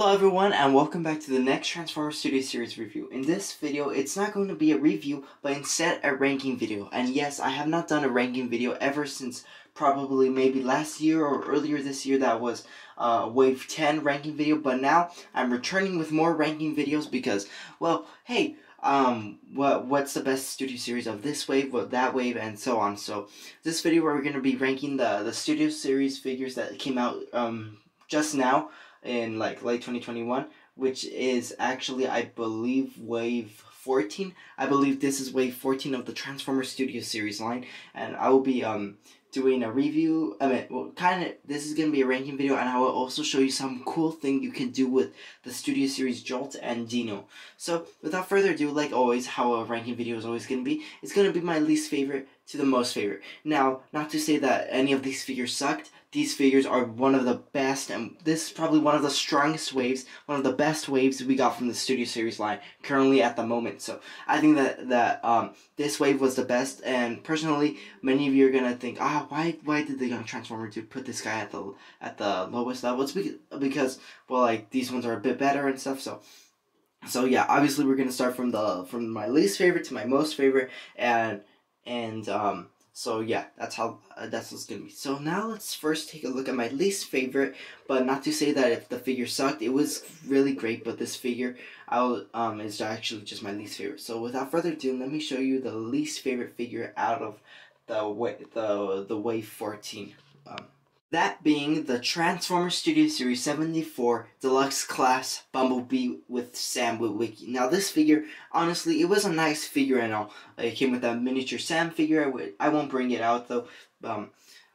Hello everyone and welcome back to the next Transformers Studio Series review. In this video, it's not going to be a review, but instead a ranking video. And yes, I have not done a ranking video ever since probably maybe last year or earlier this year that was uh, Wave 10 ranking video. But now, I'm returning with more ranking videos because, well, hey, um what what's the best studio series of this wave what that wave and so on so this video where we're going to be ranking the the studio series figures that came out um just now in like late 2021, which is actually I believe wave 14. I believe this is wave 14 of the Transformers Studio Series line, and I will be um doing a review. I mean, well, kind of this is gonna be a ranking video, and I will also show you some cool thing you can do with the Studio Series Jolt and Dino. So without further ado, like always, how a ranking video is always gonna be, it's gonna be my least favorite to the most favorite. Now, not to say that any of these figures sucked these figures are one of the best, and this is probably one of the strongest waves, one of the best waves we got from the Studio Series line currently at the moment. So I think that that um, this wave was the best, and personally, many of you are gonna think, ah, why why did the Young Transformer to put this guy at the at the lowest level? It's because well, like these ones are a bit better and stuff. So so yeah, obviously we're gonna start from the from my least favorite to my most favorite, and and um so yeah, that's how uh, that's what's gonna be. So now let's first take a look at my least favorite, but not to say that if the figure sucked, it was really great. But this figure, I'll um is actually just my least favorite. So without further ado, let me show you the least favorite figure out of the way the the wave fourteen. Um, that being the Transformers Studio Series 74 Deluxe Class Bumblebee with Sam Witwicky. Now this figure, honestly, it was a nice figure and all. It came with a miniature Sam figure. I won't bring it out though. Um,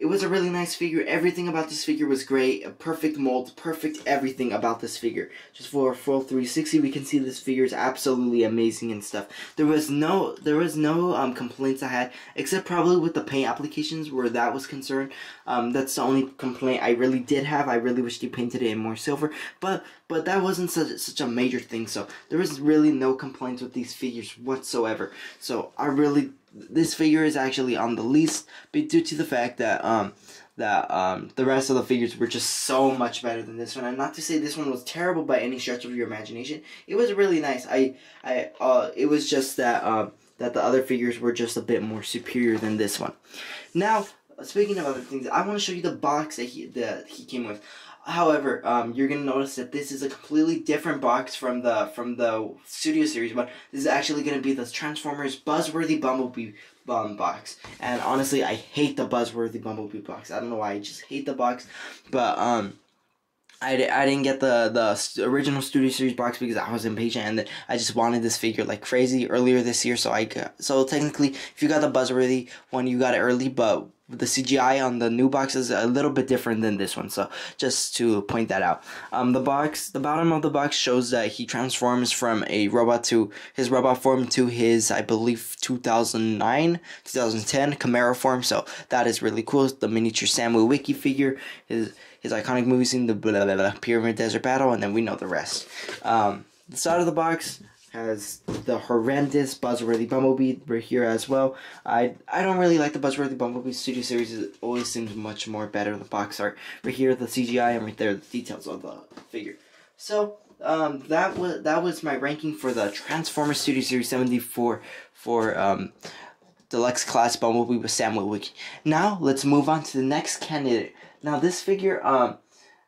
it was a really nice figure. Everything about this figure was great. A perfect mold, perfect everything about this figure. Just for a full 360, we can see this figure is absolutely amazing and stuff. There was no there was no um, complaints I had, except probably with the paint applications where that was concerned. Um, that's the only complaint I really did have. I really wish they painted it in more silver, but but that wasn't such such a major thing. So there was really no complaints with these figures whatsoever. So I really this figure is actually on the least but due to the fact that um that um the rest of the figures were just so much better than this one and not to say this one was terrible by any stretch of your imagination it was really nice i i uh it was just that um that the other figures were just a bit more superior than this one now speaking of other things i want to show you the box that he that he came with However, um, you're gonna notice that this is a completely different box from the from the Studio Series, but this is actually gonna be the Transformers Buzzworthy Bumblebee um, box. And honestly, I hate the Buzzworthy Bumblebee box. I don't know why, I just hate the box. But um, I, I didn't get the the original Studio Series box because I was impatient and I just wanted this figure like crazy earlier this year. So I so technically, if you got the Buzzworthy one, you got it early, but the CGI on the new box is a little bit different than this one, so just to point that out. Um, the box, the bottom of the box shows that he transforms from a robot to his robot form to his, I believe, 2009, 2010 Camaro form. So that is really cool. The miniature Sam Witwicky figure, his his iconic movie scene, the blah, blah, blah, Pyramid Desert Battle, and then we know the rest. Um, the side of the box has the horrendous Buzzworthy Bumblebee right here as well. I I don't really like the Buzzworthy Bumblebee Studio Series. It always seems much more better the box art. Right here, the CGI, and right there, the details of the figure. So um, that was that was my ranking for the Transformers Studio Series 74 for um, Deluxe Class Bumblebee with Sam Witwicky. Now let's move on to the next candidate. Now this figure um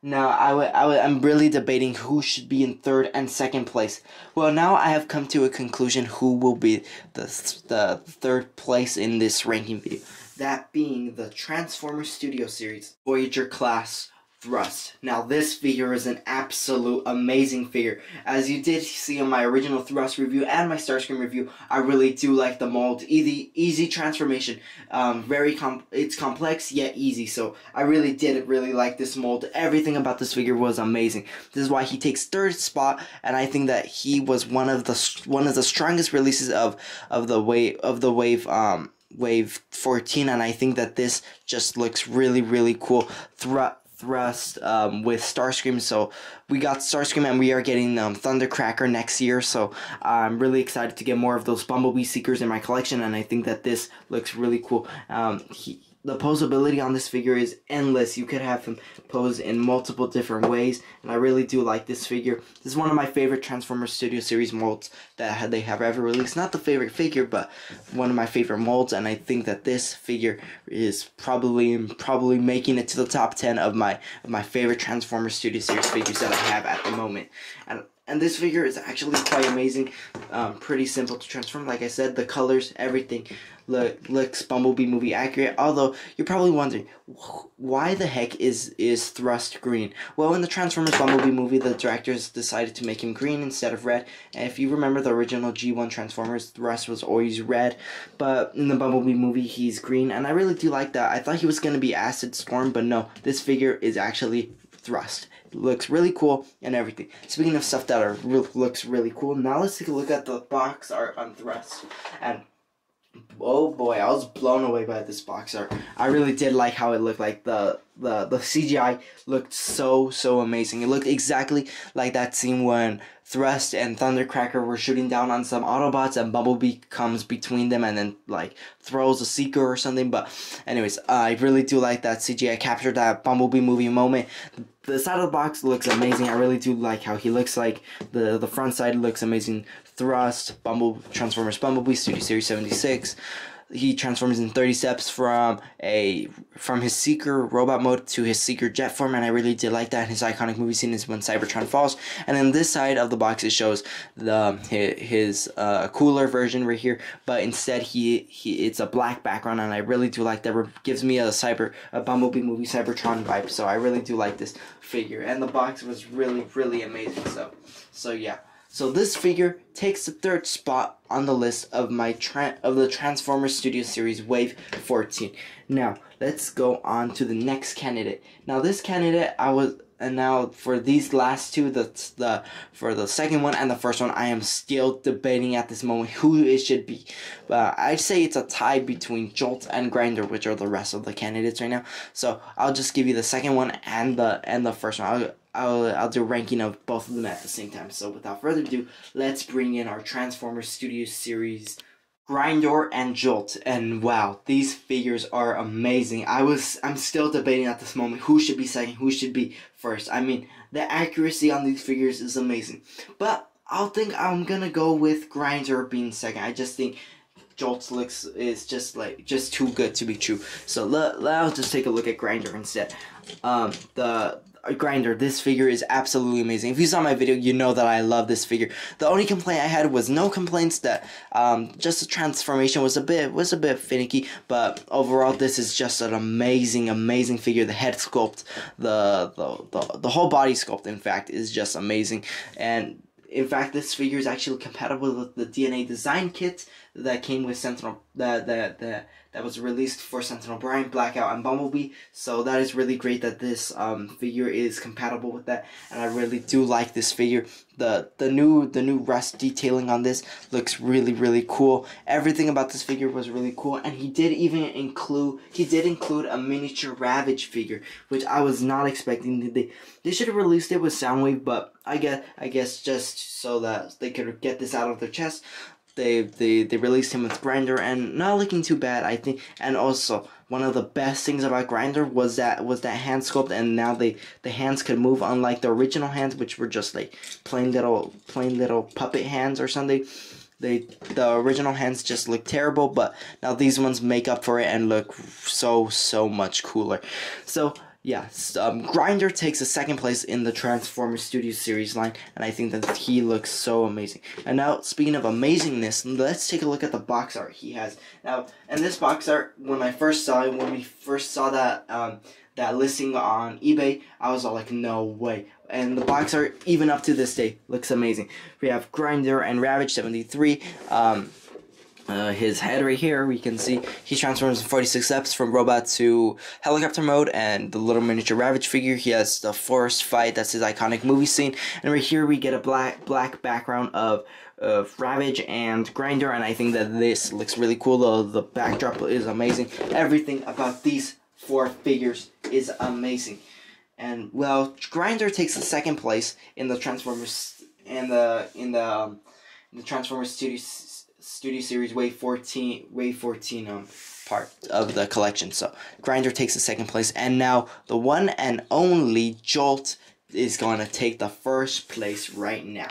now, I I'm really debating who should be in third and second place. Well, now I have come to a conclusion who will be the, the third place in this ranking video. That being the Transformers Studio Series Voyager class thrust. Now this figure is an absolute amazing figure. As you did see in my original thrust review and my Starscream review, I really do like the mold. Easy, easy transformation. Um, very com it's complex yet easy. So I really did really like this mold. Everything about this figure was amazing. This is why he takes third spot, and I think that he was one of the one of the strongest releases of of the wave of the wave um wave 14 and I think that this just looks really really cool. Thrust thrust um, with Starscream. So we got Starscream and we are getting um, Thundercracker next year. So I'm really excited to get more of those Bumblebee Seekers in my collection and I think that this looks really cool. Um, he, the posability on this figure is endless. You could have him pose in multiple different ways, and I really do like this figure. This is one of my favorite Transformers Studio Series molds that they have ever released. Not the favorite figure, but one of my favorite molds, and I think that this figure is probably probably making it to the top ten of my of my favorite Transformers Studio Series figures that I have at the moment. And and this figure is actually quite amazing. Um, pretty simple to transform. Like I said, the colors, everything look, looks Bumblebee movie accurate. Although you're probably wondering why the heck is is Thrust green? Well, in the Transformers Bumblebee movie, the directors decided to make him green instead of red. And if you remember the original G1 Transformers, Thrust was always red, but in the Bumblebee movie, he's green, and I really do like that. I thought he was gonna be Acid Storm, but no, this figure is actually Thrust looks really cool and everything. Speaking of stuff that are looks really cool, now let's take a look at the box art on Thrust. And oh boy, I was blown away by this box art. I really did like how it looked. Like the the the CGI looked so so amazing. It looked exactly like that scene when Thrust and Thundercracker were shooting down on some Autobots and Bumblebee comes between them and then like throws a seeker or something. But anyways, I really do like that CGI captured that Bumblebee movie moment. The side of the box looks amazing. I really do like how he looks like. The the front side looks amazing. Thrust, Bumble Transformers Bumblebee Studio Series 76 he transforms in 30 steps from a from his seeker robot mode to his seeker jet form and i really did like that. His iconic movie scene is when cybertron falls. And then this side of the box it shows the his, uh, cooler version right here but instead he he it's a black background and i really do like that. It gives me a cyber a bumblebee movie cybertron vibe so i really do like this figure. And the box was really really amazing so so yeah so this figure takes the third spot on the list of my of the Transformers Studio Series Wave 14. Now, let's go on to the next candidate. Now, this candidate I was and now for these last two the the for the second one and the first one I am still debating at this moment who it should be. Uh, I'd say it's a tie between Jolt and Grindor, which are the rest of the candidates right now. So I'll just give you the second one and the and the first one. I'll, I'll, I'll do a ranking of both of them at the same time. So without further ado, let's bring in our Transformers Studios series Grindor and Jolt. And wow these figures are amazing. I was I'm still debating at this moment who should be second who should be first. I mean the accuracy on these figures is amazing. But I'll think I'm gonna go with Grindor being second. I just think Jolt's looks is just like just too good to be true. So let, let's just take a look at Grindor instead. Um the Grindor. This figure is absolutely amazing. If you saw my video you know that i love this figure. The only complaint i had was no complaints that um, just the transformation was a bit was a bit finicky but overall this is just an amazing amazing figure. The head sculpt the the, the, the whole body sculpt in fact is just amazing. And in fact, this figure is actually compatible with the DNA design kit that came with Sentinel that that that that was released for Sentinel Prime, Blackout, and Bumblebee. So that is really great that this um, figure is compatible with that, and I really do like this figure. the the new The new rust detailing on this looks really really cool. Everything about this figure was really cool, and he did even include he did include a miniature Ravage figure, which I was not expecting. They they should have released it with Soundwave, but I guess I guess just so that they could get this out of their chest they they they released him with Grindor and not looking too bad I think. And also one of the best things about Grindor was that was that hand sculpt and now they the hands could move unlike the original hands which were just like plain little plain little puppet hands or something. They the original hands just look terrible but now these ones make up for it and look so so much cooler. So Yes, um, Grindor takes a second place in the Transformers Studio Series line, and I think that he looks so amazing. And now, speaking of amazingness, let's take a look at the box art he has. Now, and this box art, when I first saw it, when we first saw that um, that listing on eBay, I was all like, no way. And the box art, even up to this day, looks amazing. We have Grindor and Ravage 73. Um, uh, his head right here, we can see he transforms in 46 steps from robot to helicopter mode, and the little miniature Ravage figure, he has the forest fight, that's his iconic movie scene, and right here we get a black black background of of Ravage and Grindor, and I think that this looks really cool, the, the backdrop is amazing, everything about these four figures is amazing, and well, Grindor takes the second place in the Transformers, in the, in the, um, in the Transformers Studios Studio Series Wave 14 Wave 14 um part of the collection. So Grindor takes the second place, and now the one and only Jolt is going to take the first place right now.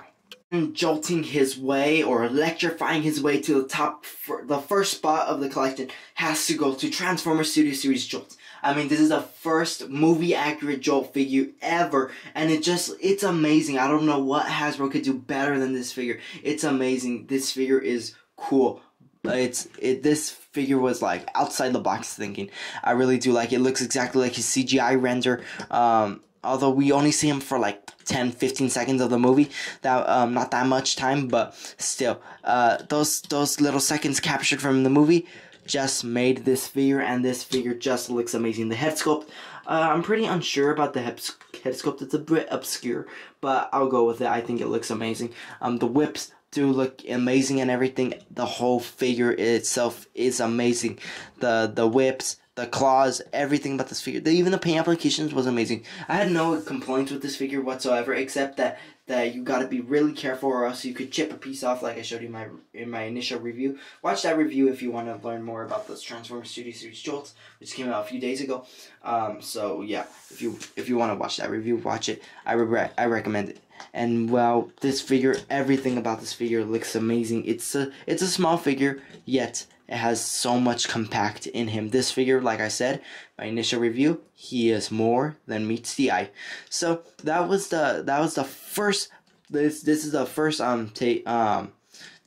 Jolting his way or electrifying his way to the top, for the first spot of the collection has to go to Transformers Studio Series Jolt. I mean, this is the first movie accurate Jolt figure ever, and it just, it's amazing. I don't know what Hasbro could do better than this figure. It's amazing. This figure is cool. But it's it. This figure was like outside the box thinking. I really do like it. Looks exactly like his CGI render. Um, although we only see him for like 10 15 seconds of the movie that um not that much time but still uh those those little seconds captured from the movie just made this figure and this figure just looks amazing the head sculpt uh, i'm pretty unsure about the head, head sculpt it's a bit obscure but i'll go with it i think it looks amazing um the whips do look amazing and everything the whole figure itself is amazing the the whips the claws, everything about this figure. Even the paint applications was amazing. I had no complaints with this figure whatsoever, except that that you got to be really careful, or else you could chip a piece off, like I showed you my in my initial review. Watch that review if you want to learn more about this Transformers Studio Series Jolts, which came out a few days ago. Um, so yeah, if you if you want to watch that review, watch it. I regret I recommend it. And well, this figure, everything about this figure looks amazing. It's a it's a small figure, yet it has so much compact in him. This figure, like I said, my initial review, he is more than meets the eye. So that was the that was the first. This this is the first um take um.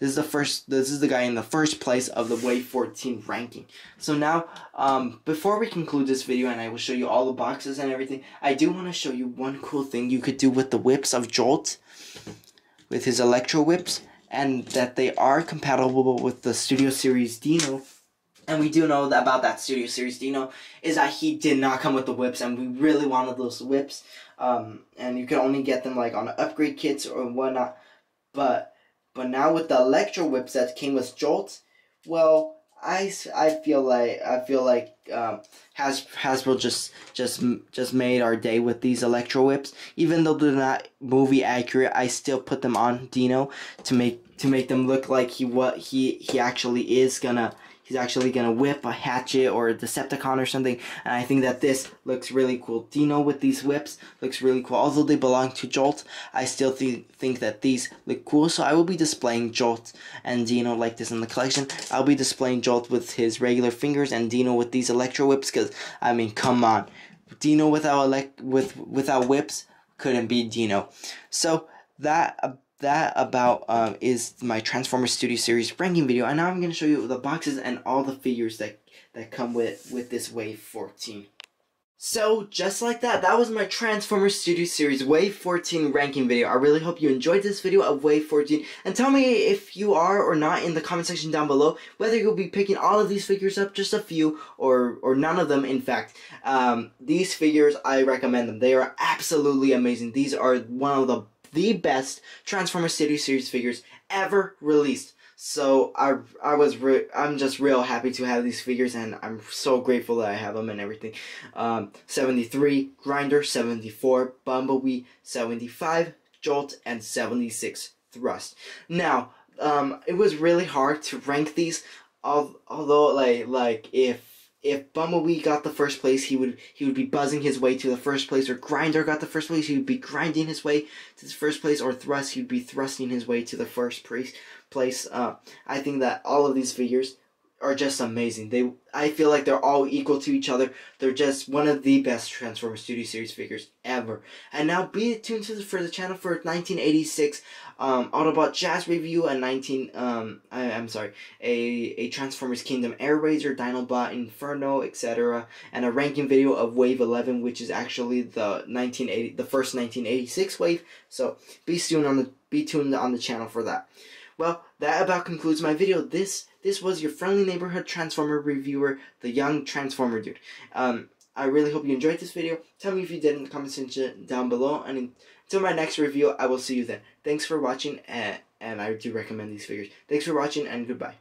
This is the first. This is the guy in the first place of the Wave 14 ranking. So now, um, before we conclude this video, and I will show you all the boxes and everything, I do want to show you one cool thing you could do with the whips of Jolt, with his electro whips and that they are compatible with the Studio Series Dino. And we do know about that Studio Series Dino is that he did not come with the whips, and we really wanted those whips. Um, and you can only get them like on upgrade kits or whatnot. But but now with the Electro whips that came with Jolt, well, I, I feel like I feel like um, Has Hasbro just just just made our day with these electro whips. Even though they're not movie accurate, I still put them on Dino to make to make them look like he what he he actually is gonna he's actually gonna whip a hatchet or a Decepticon or something. And I think that this looks really cool. Dino with these whips looks really cool. Although they belong to Jolt, I still th think that these look cool. So I will be displaying Jolt and Dino like this in the collection. I'll be displaying Jolt with his regular fingers and Dino with these electro whips. Cause I mean, come on, Dino without elect with without whips couldn't be Dino. So that that about um, is my Transformers Studio Series ranking video, and now I'm going to show you the boxes and all the figures that that come with with this Wave 14. So, just like that, that was my Transformers Studio Series Wave 14 ranking video. I really hope you enjoyed this video of Wave 14. And tell me if you are or not in the comment section down below, whether you'll be picking all of these figures up, just a few, or, or none of them, in fact. Um, these figures, I recommend them. They are absolutely amazing. These are one of the the best Transformers Studio Series figures ever released. So I I was I'm just real happy to have these figures and I'm so grateful that I have them and everything. Um, 73 Grindor, 74 Bumblebee, 75 Jolt, and 76 Thrust. Now, um, it was really hard to rank these, although like like if if Bumblebee got the first place, he would he would be buzzing his way to the first place, or Grindor got the first place, he would be grinding his way to the first place, or Thrust, he would be thrusting his way to the first place. Place. Uh, I think that all of these figures are just amazing. They I feel like they're all equal to each other. They're just one of the best Transformers Studio Series figures ever. And now be tuned to the, for the channel for 1986 um, Autobot Jazz review, and 19 um I, am sorry, a a Transformers Kingdom Airazor, Dinobot Inferno, etc. and a ranking video of Wave 11, which is actually the 1980 the first 1986 wave. So be tuned on the be tuned on the channel for that. Well, that about concludes my video. This this was your friendly neighborhood Transformer reviewer, the young Transformer dude. Um, I really hope you enjoyed this video. Tell me if you did in the comment section down below. And until my next review, I will see you then. Thanks for watching, and, and I do recommend these figures. Thanks for watching, and goodbye.